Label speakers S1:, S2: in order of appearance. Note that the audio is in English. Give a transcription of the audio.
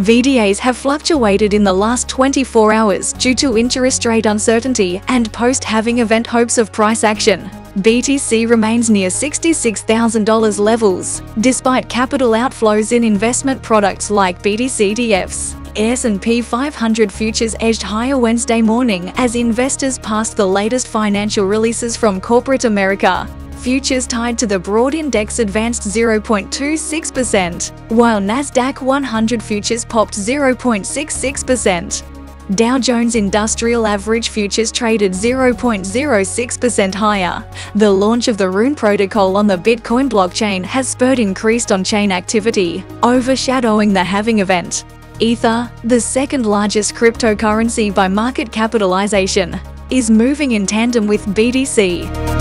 S1: VDAs have fluctuated in the last 24 hours due to interest rate uncertainty and post-halving event hopes of price action. BTC remains near $66,000 levels, despite capital outflows in investment products like BTC BTCDFs. S&P 500 futures edged higher Wednesday morning as investors passed the latest financial releases from corporate America. Futures tied to the broad index advanced 0.26%, while Nasdaq 100 futures popped 0.66%. Dow Jones Industrial Average Futures traded 0.06% higher. The launch of the Rune protocol on the Bitcoin blockchain has spurred increased on-chain activity, overshadowing the halving event. Ether, the second largest cryptocurrency by market capitalization, is moving in tandem with BTC.